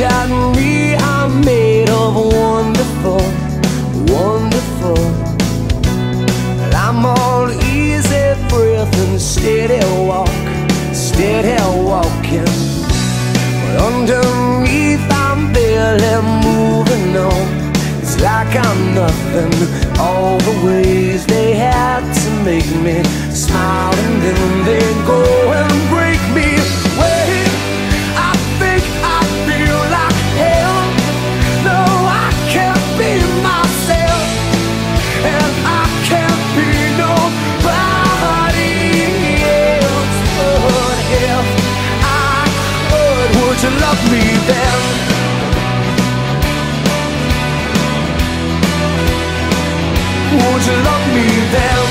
at me, I'm made of wonderful, wonderful. I'm all easy breath and steady walk, steady walking. But underneath, I'm barely moving on. It's like I'm nothing. All the ways they had to make me smile, and then they you love me then? Would you love me then?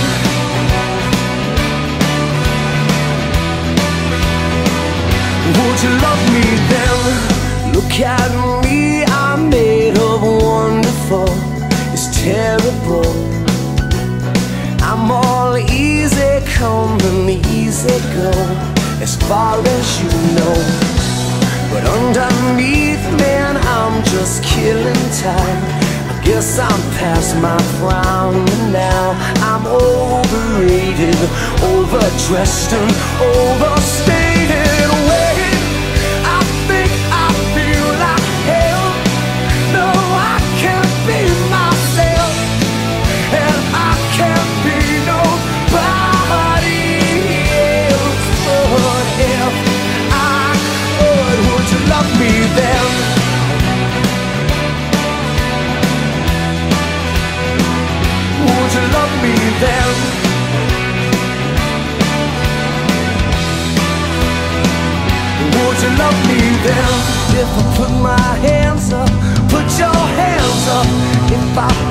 Would you love me then? Look at me, I'm made of wonderful. It's terrible. I'm all easy come and easy go, as far as you know. But underneath, man, I'm just killing time. I guess I'm past my prime now. I'm overrated, overdressed, and overstated. Would you love me then? Would you love me then? Would you love me then? If I put my hands up, put your hands up. If I.